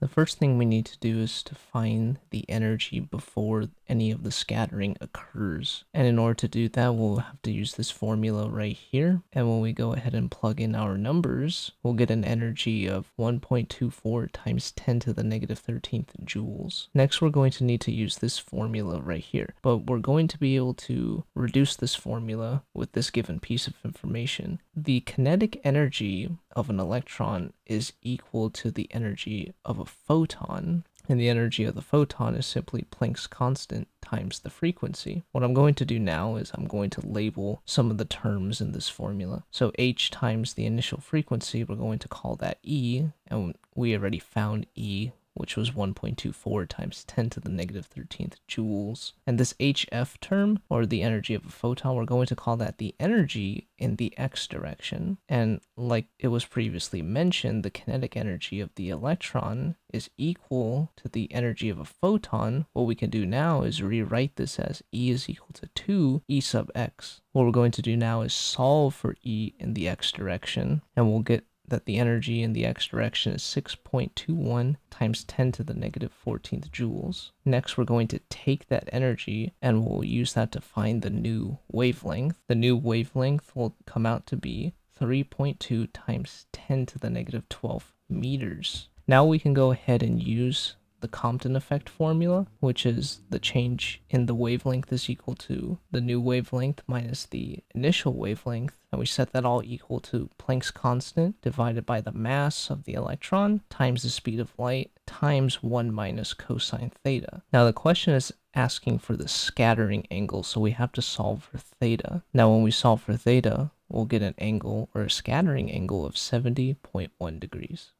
The first thing we need to do is to find the energy before any of the scattering occurs. And in order to do that, we'll have to use this formula right here. And when we go ahead and plug in our numbers, we'll get an energy of 1.24 times 10 to the negative 13th joules. Next, we're going to need to use this formula right here. But we're going to be able to reduce this formula with this given piece of information. The kinetic energy of an electron is equal to the energy of a photon, and the energy of the photon is simply Planck's constant times the frequency. What I'm going to do now is I'm going to label some of the terms in this formula. So h times the initial frequency, we're going to call that E, and we already found E which was 1.24 times 10 to the negative 13th joules. And this HF term, or the energy of a photon, we're going to call that the energy in the x direction. And like it was previously mentioned, the kinetic energy of the electron is equal to the energy of a photon. What we can do now is rewrite this as E is equal to 2 E sub x. What we're going to do now is solve for E in the x direction, and we'll get that the energy in the x direction is 6.21 times 10 to the negative 14th joules. Next, we're going to take that energy and we'll use that to find the new wavelength. The new wavelength will come out to be 3.2 times 10 to the negative 12 meters. Now we can go ahead and use the Compton effect formula, which is the change in the wavelength is equal to the new wavelength minus the initial wavelength. And we set that all equal to Planck's constant divided by the mass of the electron times the speed of light times 1 minus cosine theta. Now the question is asking for the scattering angle, so we have to solve for theta. Now when we solve for theta, we'll get an angle or a scattering angle of 70.1 degrees.